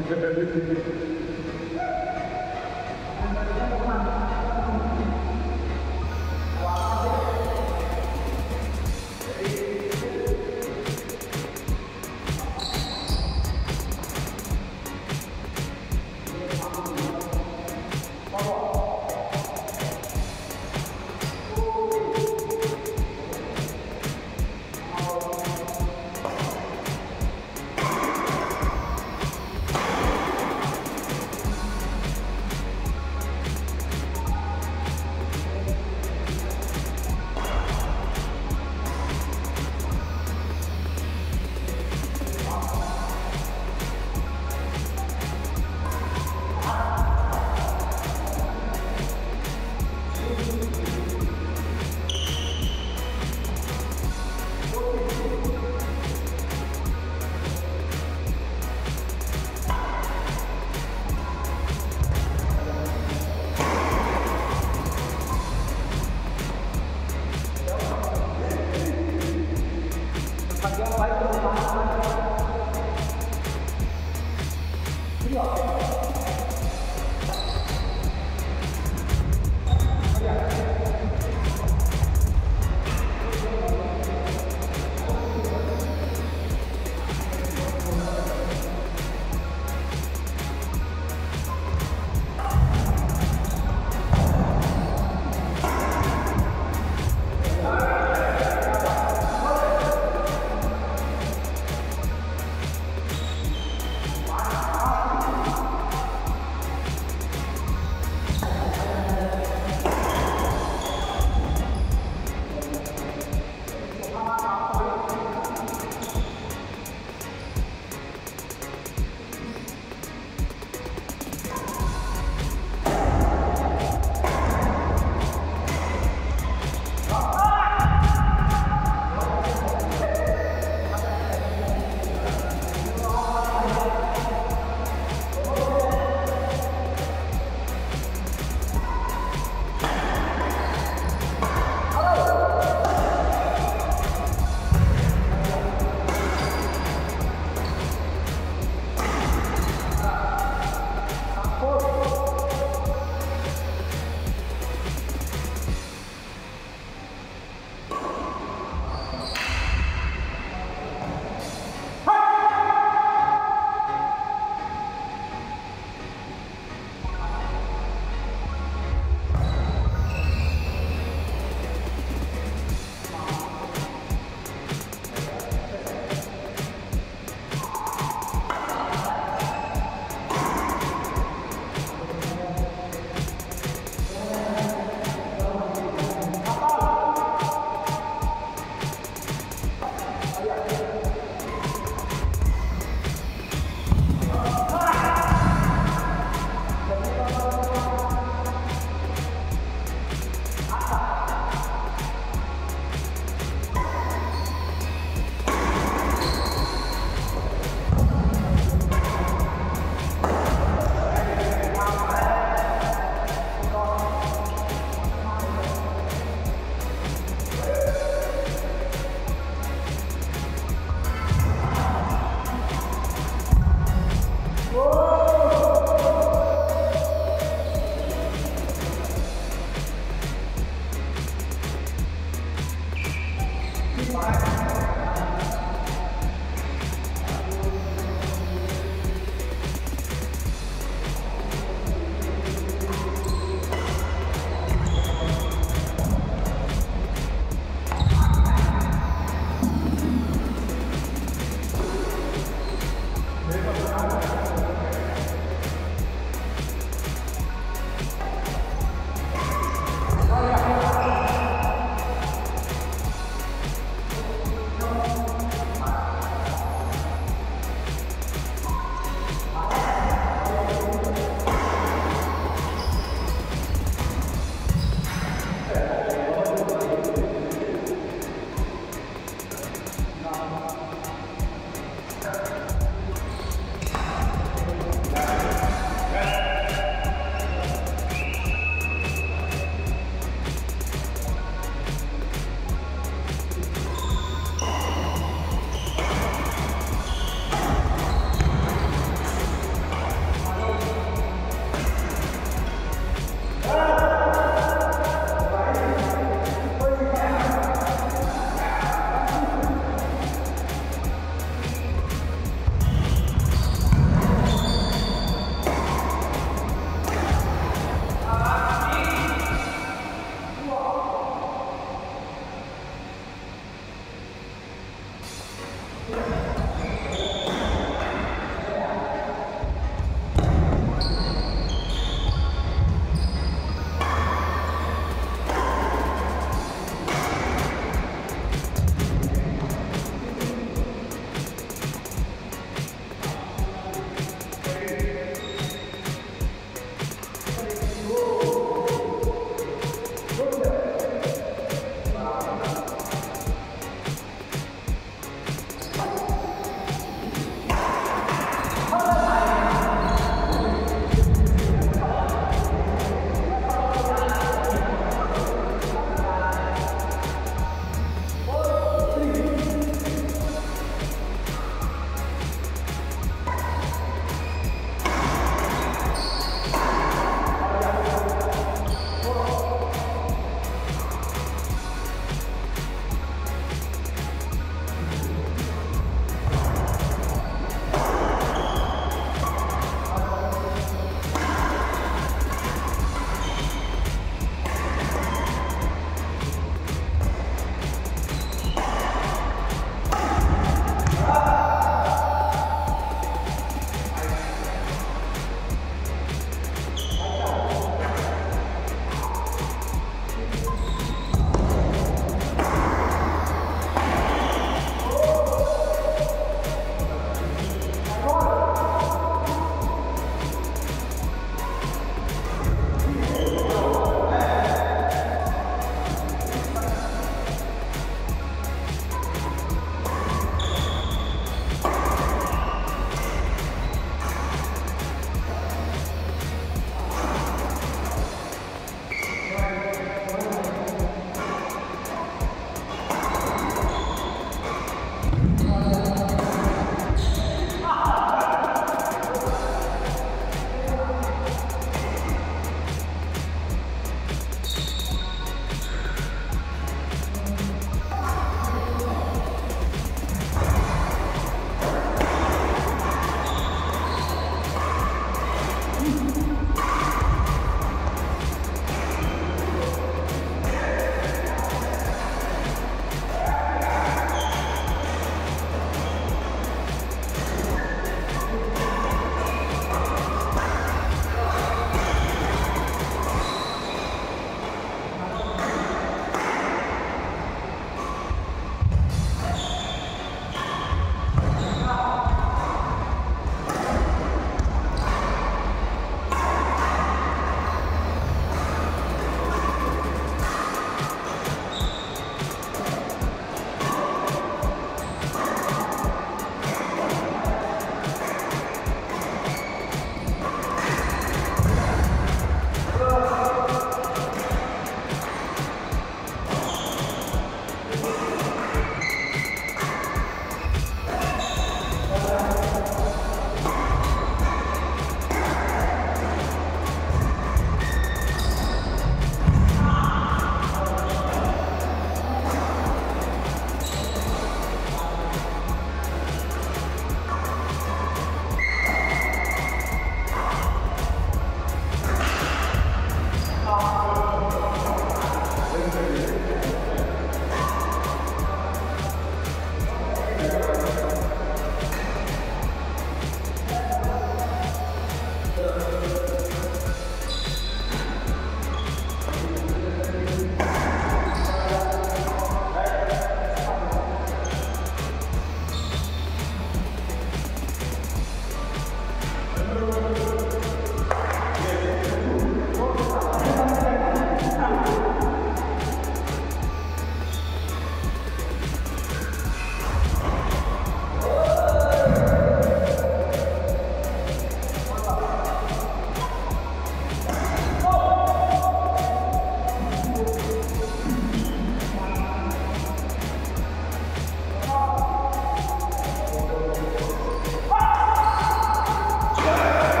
Você vai perder o